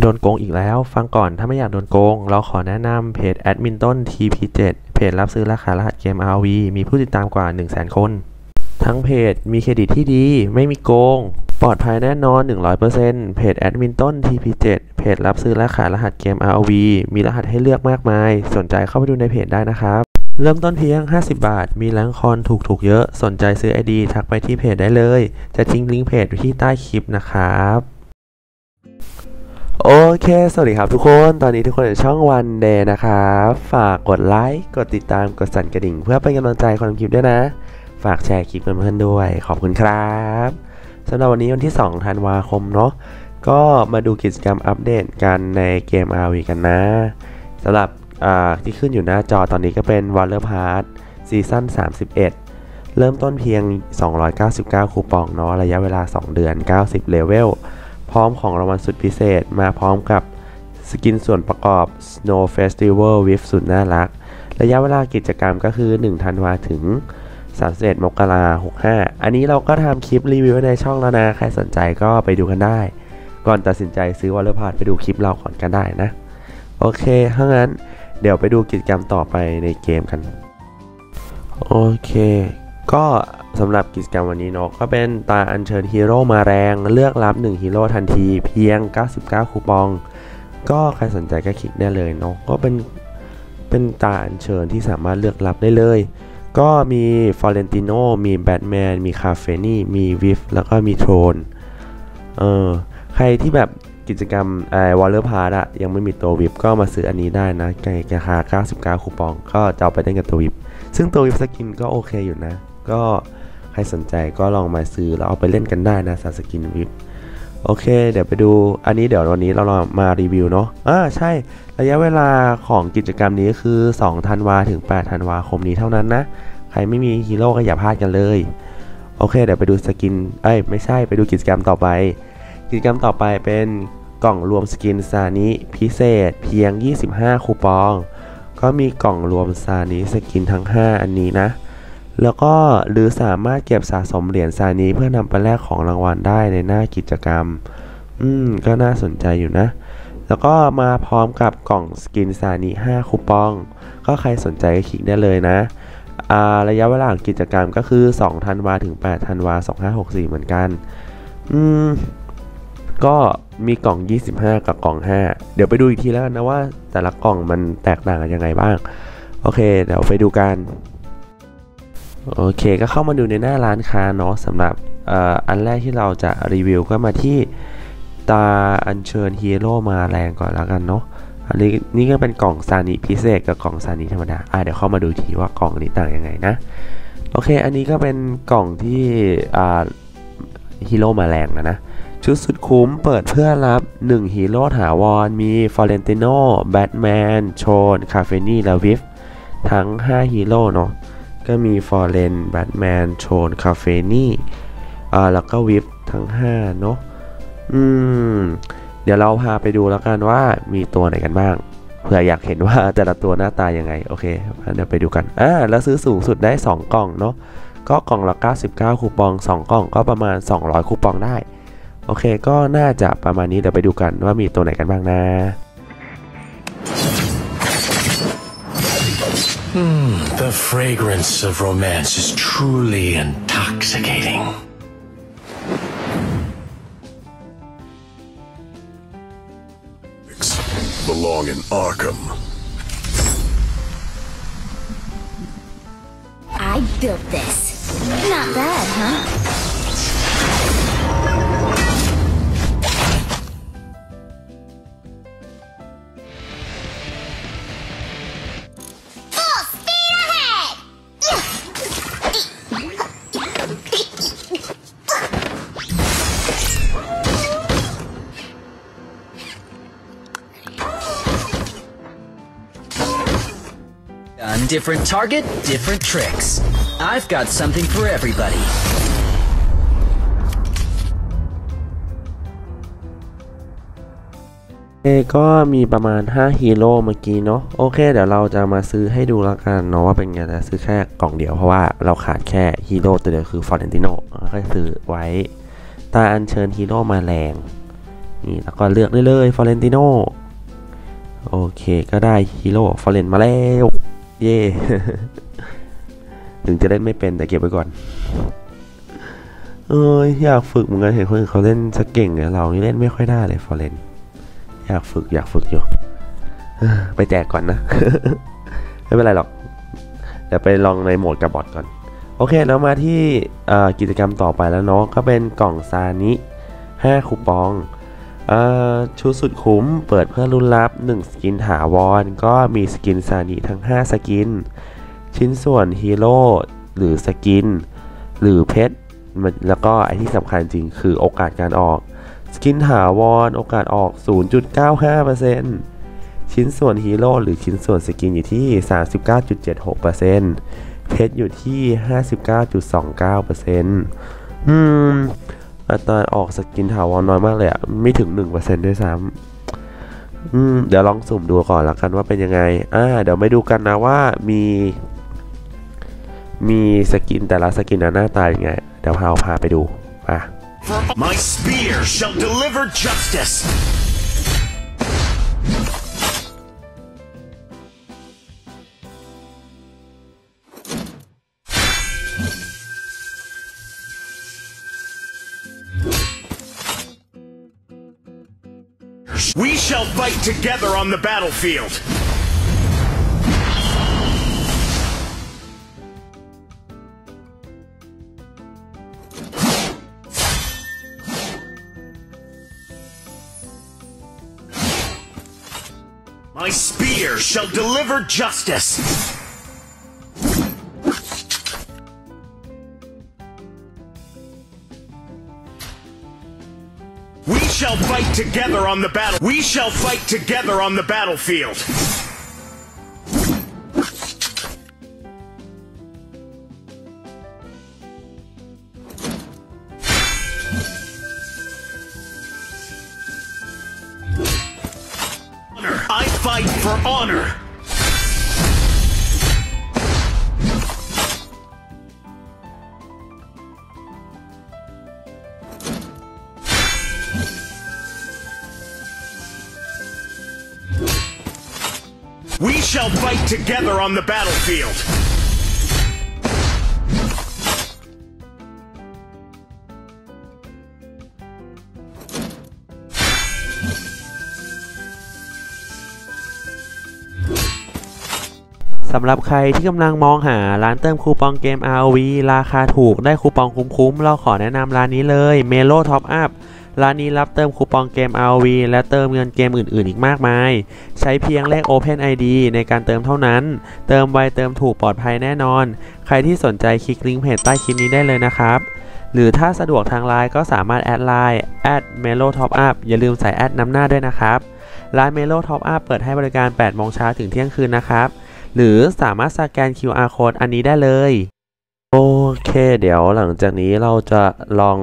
โดนโกงอีกแล้ว ฟังก่อนถ้าไม่อยากโดนโกง เราขอแนะนำเพจแอดมินต้น TP7 เพจรับซื้อและขายรหัสเกม ROV มีผู้ติดตามกว่า 100,000 คน ทั้งเพจมีเครดิตที่ดี ไม่มีโกง ปลอดภัยแน่นอน 100%เพจแอดมินต้น TP7 เพจรับซื้อและขารหัสเกม RV มีรหัสให้เลือกมากมาย สนใจเข้าไปดูในเพจได้นะครับ เริ่มต้นเพียง 50 บาท มี rank คอนถูกๆเยอะ สนใจซื้อ ID ทักไปที่เพจได้เลย จะทิ้งลิงก์เพจไว้ที่ใต้คลิปนะครับ โอเค สวัสดีครับทุกคน ตอนนี้ทุกคนอยู่ช่องวันเดย์นะครับ ฝากกดไลค์ กดติดตาม กดสั่นกระดิ่ง เพื่อเป็นกำลังใจคนทำคลิปด้วยนะ ฝากแชร์คลิปเพื่อนๆด้วย ขอบคุณครับสำหรับวันนี้วันที่ 2 ธันวาคมเนาะ ก็มาดูกิจกรรมอัปเดตกันในเกม RV กันนะสำหรับที่ขึ้นอยู่หน้าจอตอนนี้ก็เป็น w a l l e r p a s s ซีซั่น31 เริ่มต้นเพียง 299 คูปองเนาะ ระยะเวลา 2 เดือน 90 เลเวล พร้อมของรางวัลสุดพิเศษมาพร้อมกับสกินส่วนประกอบ Snow Festival Wisp สุดน่ารัก ระยะเวลากิจกรรมก็คือ1ธันวาถึง31มกราคม65อันนี้เราก็ทำคลิปรีวิวในช่องแล้วนะ ใครสนใจก็ไปดูกันได้ ก่อนตัดสินใจซื้อ Valor Pass ไปดูคลิปเราก่อนกันได้นะ โอเคถ้างั้นเดี๋ยวไปดูกิจกรรมต่อไปในเกมกัน โอเค ก็สำหรับกิจกรรมวันนี้เนาะก็เป็นตราอัญเชิญฮีโร่มาแรงเลือกรับ 1 ฮีโร่ทันทีเพียง 99 คูปอง ก็ใครสนใจก็คลิกได้เลยเนาะก็เป็นเป็นตราอัญเชิญที่สามารถเลือกรับได้เลย ก็มี Florentino มีแบทแมนมี Capheny มี Wisp แล้วก็มี Thorneเออใครที่แบบกิจกรรมไอวอลเลอร์พาร์อะยังไม่มีตัววิปก็มาซื้ออันนี้ได้นะในราคา 99 คูปอง ก็จะเอาไปเล่นกับตัววิปซึ่งตัววิปสกินก็โอเคอยู่นะ ก็ใครสนใจก็ลองมาซื้อแล้วเอาไปเล่นกันได้นะสาสกินวิปโอเค เดี๋ยวไปดูอันนี้เดี๋ยววันนี้เรามารีวิวเนาะอ่าใช่ระยะเวลาของกิจกรรมนี้คือ2ธันวาถึง8ธันวาคมนี้เท่านั้นนะ ใครไม่มีฮีโร่ก็อย่าพลาดกันเลย โอเค เดี๋ยวไปดูสกินเอ้ยไม่ใช่ไปดูกิจกรรมต่อไป กิจกรรมต่อไปเป็นกล่องรวมสกินซานิพิเศษ เพียง 25 คูปอง ก็มีกล่องรวมซานิสกินทั้ง 5 อันนี้นะ แล้วก็หรือสามารถเก็บสะสมเหรียญซานิเพื่อนำไปแลกของรางวัลได้ในหน้ากิจกรรม อืม ก็น่าสนใจอยู่นะ แล้วก็มาพร้อมกับกล่องสกินซานิ5คูปอง ก็ใครสนใจก็คลิกได้เลยนะอ่าระยะเวลาของกิจกรรมก็คือ2ธันวาถึง8ธันวา2564 เหมือนกัน อืม ก็มีกล่อง 25 กับกล่อง 5 เดี๋ยวไปดูอีกทีแล้วนนะว่าแต่ละกล่องมันแตกต่างกันยังไงบ้าง โอเค เดี๋ยวไปดูกัน โอเคก็เข้ามาดูในหน้าร้านค้าเนาะสำหรับอันแรกที่เราจะรีวิวก็มาที่ตาอัญเชิญฮีโร่มาแรงก่อนแล้วกันเนาะอันนี้นี่ก็เป็นกล่องซานิพิเศษกับกล่องซานิธรรมดาอะเดี๋ยวเข้ามาดูทีว่ากล่องนี้ต่างยังไงนะโอเค อันนี้ก็เป็นกล่องที่ฮีโร่มาแรงนะนะชุดสุดคุ้มเปิดเพื่อรับ 1 ฮีโร่ถาวร มีฟอเรนติโนแบทแมน โชน คาเฟนี่และวิฟ ทั้ง 5 ฮีโร่เนาะ ก็มีฟอร์เรนแบทแมนโชนคาเฟนี่อ่าแล้วก็วิฟทั้ง 5 เนาะอืม เดี๋ยวเราพาไปดูแล้วกันว่ามีตัวไหนกันบ้างเผื่ออยากเห็นว่าแต่ละตัวหน้าตายังไง โอเคเดี๋ยวไปดูกันอ่าแล้วซื้อสูงสุดได้ 2 กล่องเนาะก็กล่องละ 99 คูปอง 2 กล่องก็ประมาณ 200 คูปองได้ โอเค ก็น่าจะประมาณนี้เดี๋ยวไปดูกันว่ามีตัวไหนกันบ้างนะ Hmm, the fragrance of romance is truly intoxicating. belong in Arkham. I built this. Not bad, huh? Different target, different tricks. I've got something for everybody. เอก็มีประมาณ 5 ฮีโร่เมื่อกี้เนาะโอเค เดี๋ยวเราจะมาซื้อให้ดูแล้วกันเนาะว่าเป็นไงแต่ซื้อแค่กล่องเดียวเพราะว่าเราขาดแค่ฮีโร่ตัวเดียวคือฟอร์เรนติโนก็ซื้อไว้ตราอัญเชิญฮีโร่มาแรงนี่แล้วก็เลือกได้เลยฟอเรนติโนโอเค ก็ได้ฮีโร่ฟอเรนมาแล้ว เย่ถึงจะเล่นไม่เป็นแต่เก็บไว้ก่อน เอออยากฝึกเหมือนกันเห็นคนอื่นเขาเล่นจะเก่งไงเรานี่เล่นไม่ค่อยได้เลยฟอร์เรนอยากฝึกอยากฝึกอยู่ไปแจกก่อนนะ ไม่เป็นไรหรอกเดี๋ยวไปลองในโหมดกับบอทก่อน โอเคแล้วมาที่กิจกรรมต่อไปแล้วเนาะก็เป็นกล่องซานิ5คูปอง เอ่อชุดสุดคุ้มเปิดเพื่อรุ่นรับ 1 สกินถาวร ก็มีสกินซานิทั้ง 5 สกิน ชิ้นส่วนฮีโร่หรือสกิน หรือเพชรมันแล้วก็ไอที่สำคัญจริงคือโอกาสการออก สกินถาวรโอกาสออก 0.95%ชิ้นส่วนฮีโร่หรือชิ้นส่วนสกินอยู่ที่ 39.76%เพชรอยู่ที่ 59.29%อืม อัตราออกสกินถาวรน้อยมากเลยอะไม่ถึง 1%ด้วยซ้ำเดี๋ยวลองสุ่มดูก่อนละกันว่าเป็นยังไง อ่า เดี๋ยวมาดูกันนะว่ามี มีสกินแต่ละสกินนะหน้าตายังไง เดี๋ยวพาพาไปดูมา My spear shall deliver justice. We shall fight together on the battlefield. My spear shall deliver justice. Fight together on the battle. We shall fight together on the battlefield. Honor. I fight for honor. Together on the battlefield. สำหรับใครที่กำลังมองหาร้านเติมคูปองเกม ROV ราคาถูกได้คูปองคุ้มๆ เราขอแนะนำร้านนี้เลย Melo Top Up ร้านนี้รับเติมคูปองเกม ROV และเติมเงินเกมอื่น ๆ อีกมากมาย ใช้เพียงเลข Open ID ในการเติมเท่านั้น เติมไวเติมถูกปลอดภัยแน่นอน ใครที่สนใจคลิกลิงก์เพจใต้คลิปนี้ได้เลยนะครับ หรือถ้าสะดวกทางไลน์ก็สามารถแอดไลน์ @melo top up อย่าลืมใส่แอดนำหน้าด้วยนะครับ ร้าน Melo Top Up เปิดให้บริการ 8 โมงเช้าถึงเที่ยงคืนนะครับ หรือสามารถสแกน QR code อันนี้ได้เลย โอเค เดี๋ยวหลังจากนี้เราจะลอง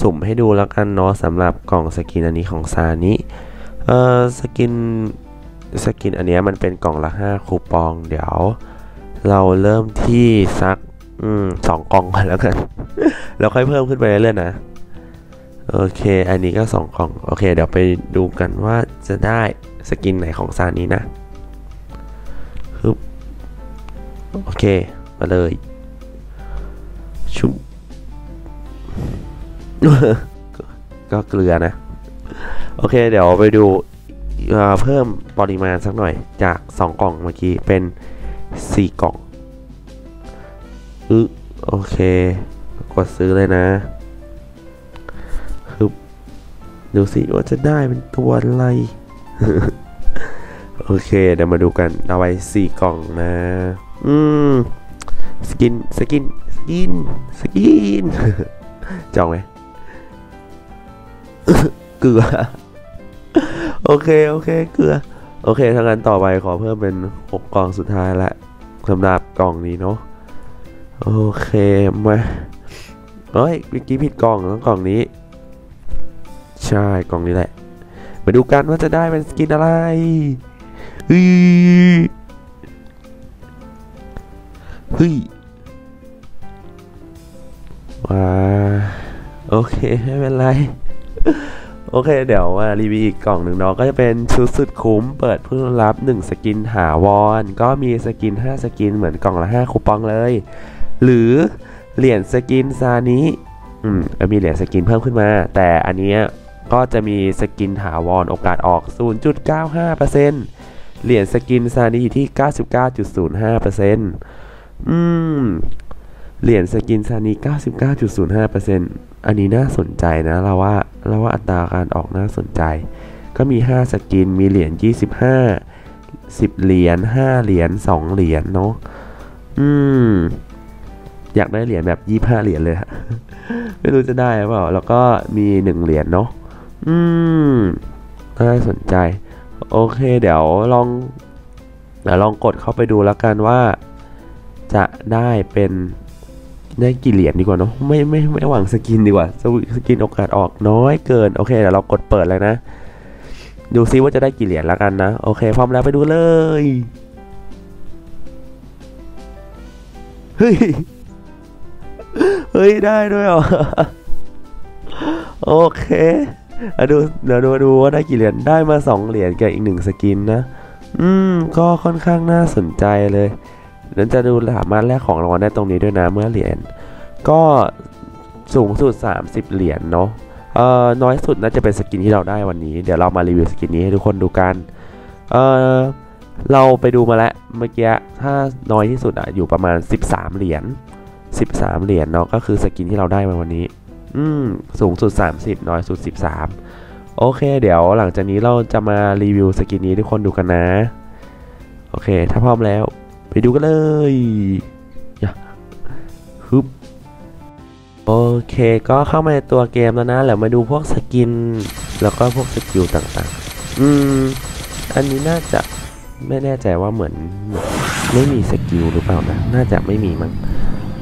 สุ่มให้ดูแล้วกันเนาะสำหรับกล่องสกินอันนี้ของซานิเอ่อสกินสกินอันนี้มันเป็นกล่องละ 5 คูปอง เดี๋ยว เราเริ่มที่สักอืมสองกล่องก่อนแล้วกัน แล้วค่อยเพิ่มขึ้นไปเรื่อยๆนะ โอเค อันนี้ก็สองกล่อง โอเค เดี๋ยวไปดูกันว่าจะได้สกินไหนของซานี้นะฮึบโอเค มาเลยชุบ ก็เกลือนะ โอเค เดี๋ยวไปดูเพิ่มปริมาณสักหน่อยจาก 2 กล่องเมื่อกี้ เป็น 4 กล่องอึโอเค กดซื้อเลยนะฮึบดูสิว่าจะได้เป็นตัวอะไร โอเค เดี๋ยวมาดูกัน เอาไว้สี่กล่องนะ อืม สกิน สกิน สกิน สกินจองไหม เกลือ โอเค โอเค เกลือ โอเคถ้างั้นต่อไปขอเพิ่มเป็นหกกล่องสุดท้ายละสำหรับกล่องนี้เนาะ โอเค มาเฮ้ยเมื่อกี้ผิดกล่องต้องกล่องนี้ ใช่กล่องนี้แหละ มาดูกันว่าจะได้เป็นสกินอะไรเฮ้ยเฮ้ยว้าโอเค ไม่เป็นไร โอเค เดี๋ยวมารีวิวอีกกล่องหนึ่งเนาะก็จะเป็นชุดสุดคุ้ม เปิดเพื่อรับ 1 สกินถาวรก็มีสกิน 5 สกินเหมือนกล่องละ 5 คูปองเลย หรือเหรียญสกินซานี้อืมมีเหรียญสกินเพิ่มขึ้นมา แต่อันนี้ก็จะมีสกินถาวรโอกาสออก 0.95%เหรียญสกินซานี้อยู่ที่ 99.05%อืม เหรียญสกินซานี99.05%อันนี้น่าสนใจนะเราว่าเราว่าอัตราการออกน่าสนใจ ก็มี 5 สกิน มีเหรียญ 25 10 เหรียญ 5 เหรียญ 2 เหรียญเนาะ อืม อยากได้เหรียญแบบ 25 เหรียญเลยฮะ ไม่รู้จะได้หรือเปล่า แล้วก็มี 1 เหรียญเนาะ อืม น่าสนใจ โอเค เดี๋ยวลอง เดี๋ยวลองกดเข้าไปดูแล้วกันว่า จะได้เป็น ได้กี่เหรียญดีกว่าเนาะไม่ไม่ไม่หวังสกินดีกว่าสสกินโอกาสออกน้อยเกิน โอเคเดี๋ยวเรากดเปิดเลยนะ ดูซิว่าจะได้กี่เหรียญแล้วกันนะ โอเค พร้อมแล้วไปดูเลยเฮ้ยเฮ้ยได้ด้วยเหรอโอเคเอาดูเดี๋ยวดูดูว่าได้กี่เหรียญได้มา2เหรียญกับอีกหนึ่งสกินนะ อืม ก็ค่อนข้างน่าสนใจเลย นั้นจะดูสามารถแลกของรางวัลได้ตรงนี้ด้วยนะเมื่อเหรียญก็สูงสุด 30 เหรียญเนาะเอ่อน้อยสุดน่าจะเป็นสกินที่เราได้วันนี้ เดี๋ยวเรามารีวิวสกินนี้ให้ทุกคนดูกันเอ่อเราไปดูมาแล้วเมื่อกี้ถ้าน้อยที่สุดอะอยู่ประมาณ 13 เหรียญ13 เหรียญเนาะก็คือสกินที่เราได้มาวันนี้ อืมสูงสุด 30 น้อยสุด 13 โอเค เดี๋ยวหลังจากนี้เราจะมารีวิวสกินนี้ทุกคนดูกันนะ โอเค ถ้าพร้อมแล้ว ไปดูกันเลยอย่าฮึบโอเค ก็เข้ามาในตัวเกมแล้วนะ แล้วมาดูพวกสกิน แล้วก็พวกสกิลต่างๆ อืม อันนี้น่าจะไม่แน่ใจว่าเหมือนเหมือน ไม่มีสกิลหรือเปล่านะ น่าจะไม่มีมั้ง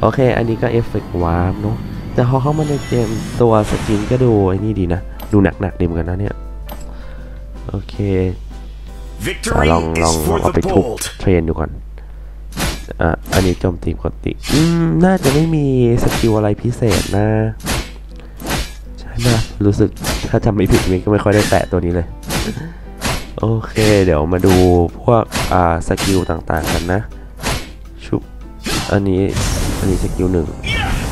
โอเค อันนี้ก็เอฟเฟกต์วาร์ปเนาะ แต่พอเข้ามาในเกมตัวสกินก็ดูไอ้นี่ดีนะ ดูหนักๆดีเหมือนกันนะเนี่ย โอเคอะ Victory ลองลอง is ลอง for เอา the ไปทุบ bold. เทรนดูก่อน อะอันนี้โจมตีปกติอืมน่าจะไม่มีสกิลอะไรพิเศษนะ ใช่ไหมรู้สึกถ้าจำไม่ผิดมิกก็ไม่ค่อยได้แตะตัวนี้เลย โอเค เดี๋ยวมาดูพวกอ่าสกิลต่างๆกันนะชุบอันนี้อันนี้สกิลหนึ่ง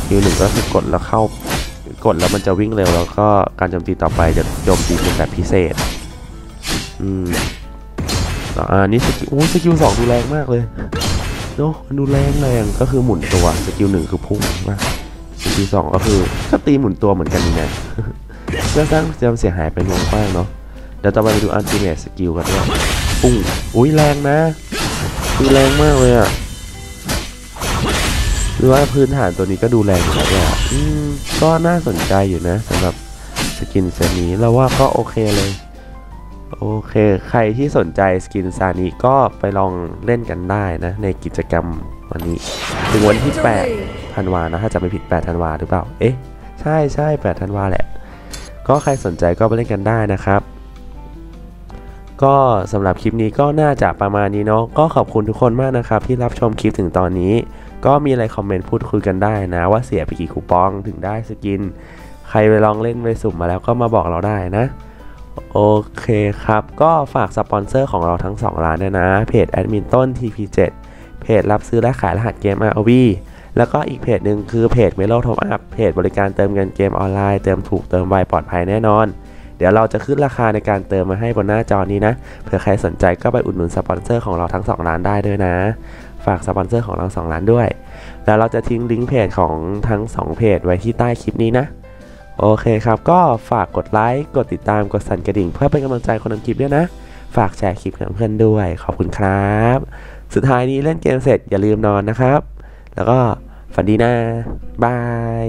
สกิลหนึ่งก็คือกดแล้วเข้ากดแล้วมันจะวิ่งเร็วแล้วก็การโจมตีต่อไปจะโจมตีเป็นแบบพิเศษ อืมอ่านี่สกิลโอ้สกิลสองดูแรงมากเลย เนาะมันดูแรงแรงก็คือหมุนตัวสกิลหนึ่งคือพุ่งมากสกิลสองก็คือก็ตีหมุนตัวเหมือนกันนี่นะเพื่อสร้างความเสียหายเป็นวงกว้างเนาะเดี๋ยวต่อไปไปดู ultimate skill กันด้วยปุ้งอุ้ยแรงนะดูแรงมากเลยอะหรือว่าพื้นฐานตัวนี้ก็ดูแรงอยู่แล้วเนี่ยอืมก็น่าสนใจอยู่นะสำหรับสกินเซตนี้เราว่าก็โอเคเลย โอเค ใครที่สนใจสกิน Zanis ก็ไปลองเล่นกันได้นะ ในกิจกรรมวันนี้ ถึงวันที่8ธันวานะถ้าจะไม่ผิด8ธันวาหรือเปล่า เอ๊ะ ใช่ใช่8ธันวาแหละ ก็ใครสนใจก็ไปเล่นกันได้นะครับ ก็สำหรับคลิปนี้ก็น่าจะประมาณนี้เนาะก็ขอบคุณทุกคนมากนะครับ ที่รับชมคลิปถึงตอนนี้ ก็มีอะไรคอมเมนต์พูดคุยกันได้นะ ว่าเสียไปกี่คูปองถึงได้สกิน ใครไปลองเล่นไปสุ่มมาแล้วก็มาบอกเราได้นะ โอเคครับ ก็ฝากสปอนเซอร์ของเราทั้ง 2 ร้านด้วยนะ เพจแอดมินต้น TP7 เพจรับซื้อและขายรหัสเกม ROV แล้วก็อีกเพจหนึ่งคือเพจ Melo Top Up เพจบริการเติมเงินเกมออนไลน์ เติมถูกเติมไวปลอดภัยแน่นอน เดี๋ยวเราจะขึ้นราคาในการเติมมาให้บนหน้าจอนี้นะ เผื่อใครสนใจก็ไปอุดหนุนสปอนเซอร์ของเราทั้ง 2 ร้านได้ด้วยนะ ฝากสปอนเซอร์ของเรา 2 ร้านด้วย แล้วเราจะทิ้งลิงก์เพจของทั้ง 2 เพจไว้ที่ใต้คลิปนี้นะ โอเคครับ ก็ฝากกดไลค์ กดติดตาม กดสั่นกระดิ่ง เพื่อเป็นกำลังใจคนทำคลิปด้วยนะ ฝากแชร์คลิปกับเพื่อนด้วย ขอบคุณครับ สุดท้ายนี้เล่นเกมเสร็จอย่าลืมนอนนะครับ แล้วก็ฝันดีนะบาย